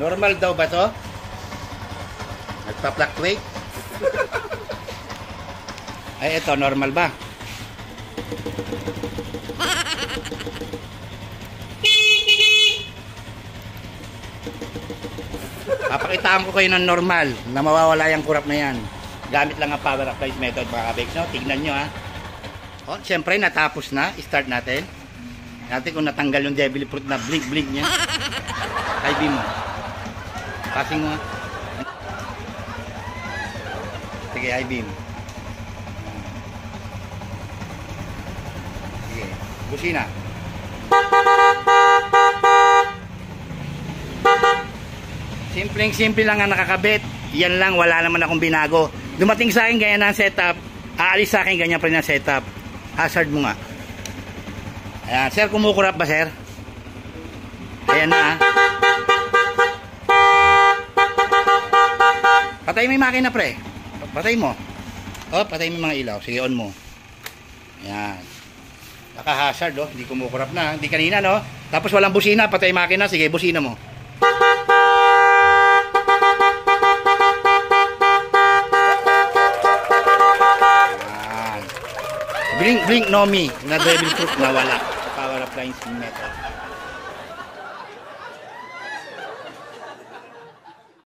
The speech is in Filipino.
Normal daw ba to? Nagpa-fluctuate? Ay, ito, normal ba? Papakitaan ko kayo ng normal na mawawala yung kurap na yan. Gamit lang ang power applied method mga kabegs. No? Tignan nyo ha. O, siyempre natapos na. Start natin. Natin kung natanggal yung devil fruit na blink-blink niya. High beam mo. Passing mo. Sige, high beam. Sige, busina. Simpleng simple lang ang nakakabit. Yan lang, wala naman akong binago. Dumating sa akin ganyan ang setup. Aalis sa akin ganyan pa rin ang setup. Hazard mo nga. Ayan, sir, kumukurap ba, sir? Ayan na, ah. Patay mo yung makina, pre. Patay mo. Oh, patay mo mga ilaw. Sige, on mo. Ayan. Naka-hazard, oh. Hindi kumukurap na. Hindi kanina, no? Tapos walang busina. Patay makina. Sige, busina mo. Ayan. Blink, blink, no me. Na devil fruit na wala. Power appliance metal.